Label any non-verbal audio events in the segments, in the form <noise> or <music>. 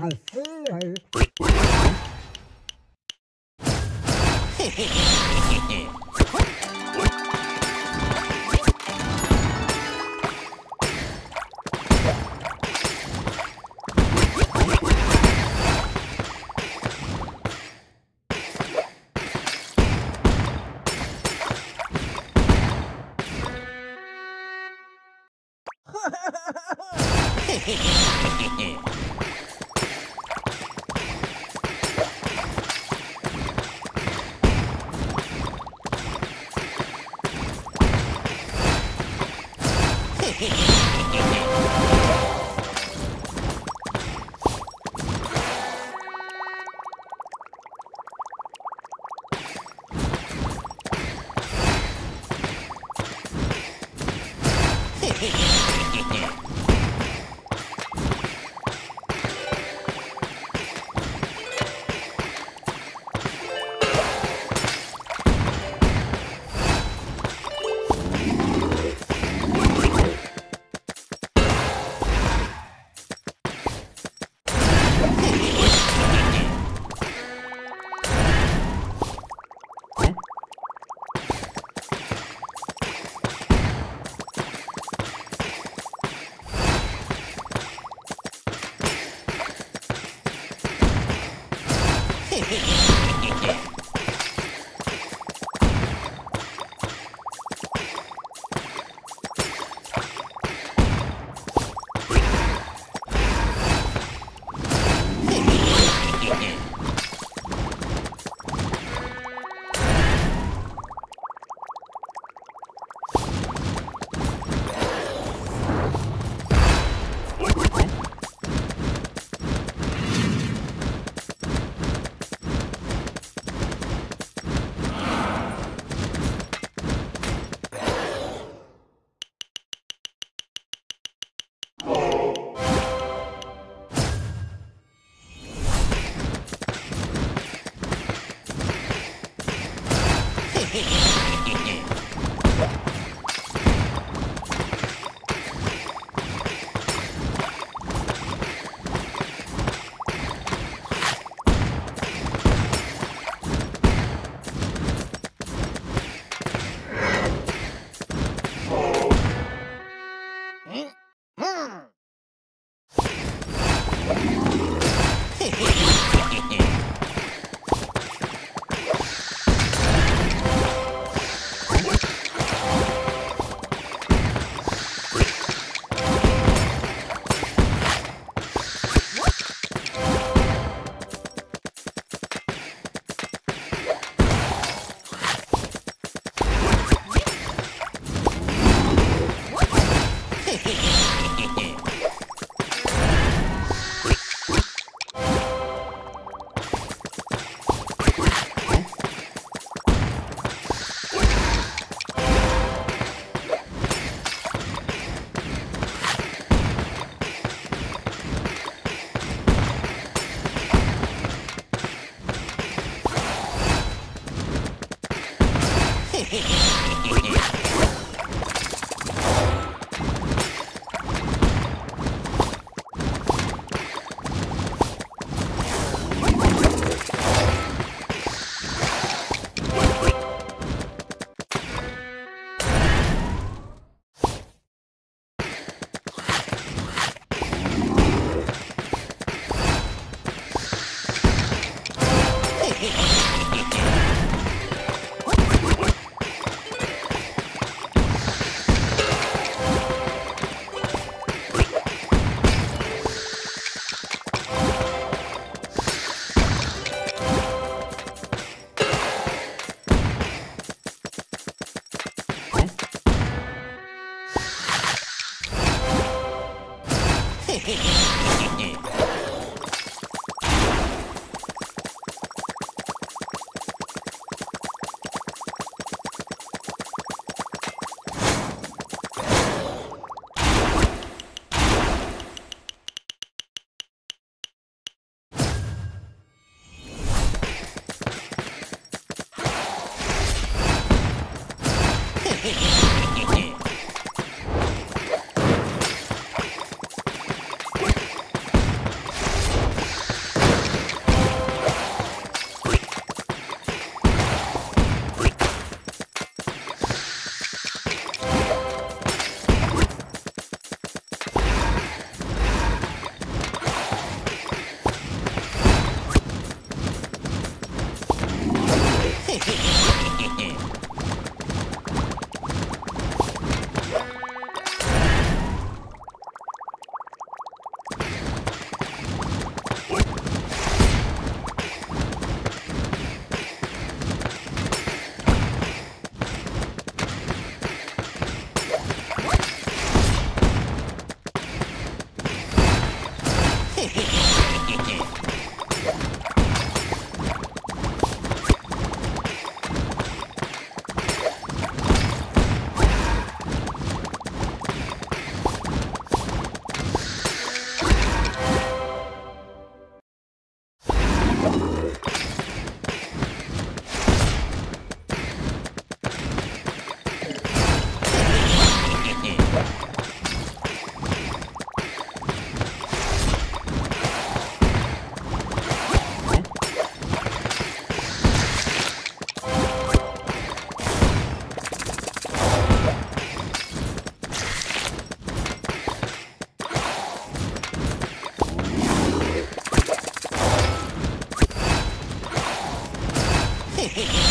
I feel. Hehehehe <laughs>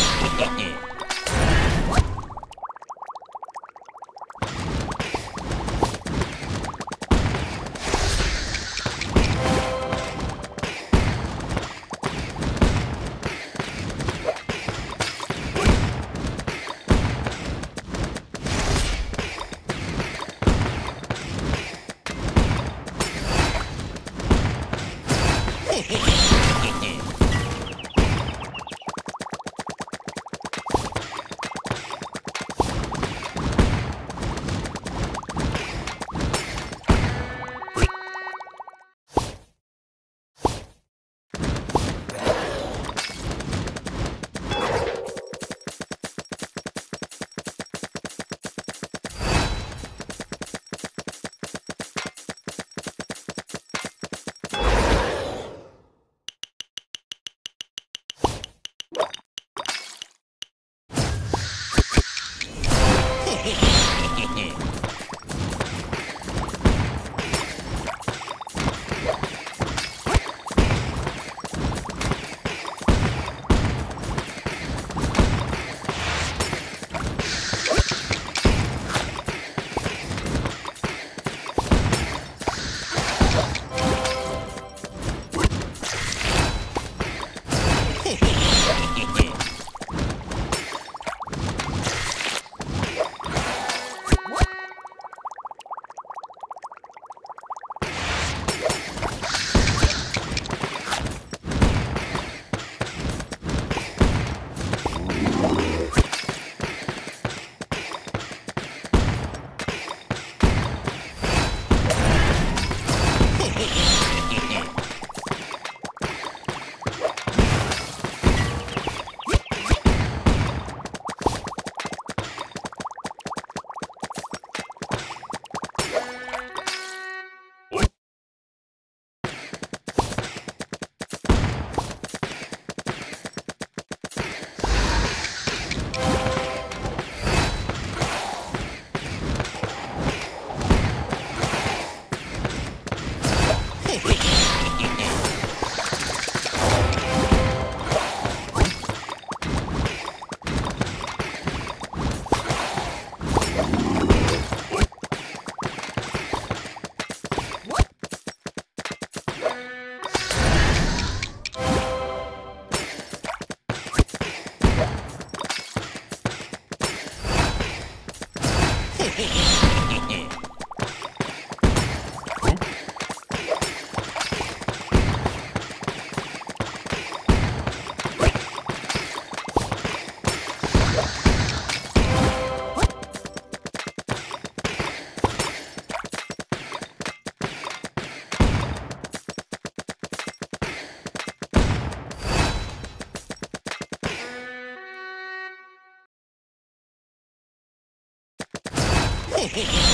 Yeah. Hehehe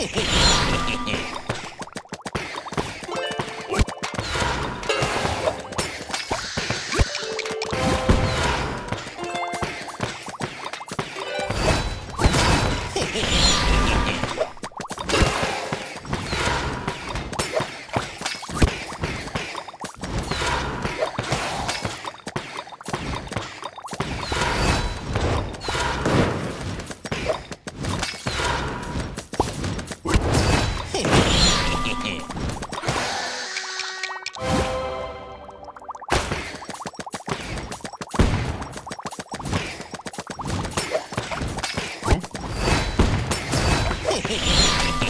Hehehehe <laughs> Hehehehe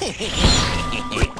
Wait. <laughs>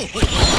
Ho, ho, ho!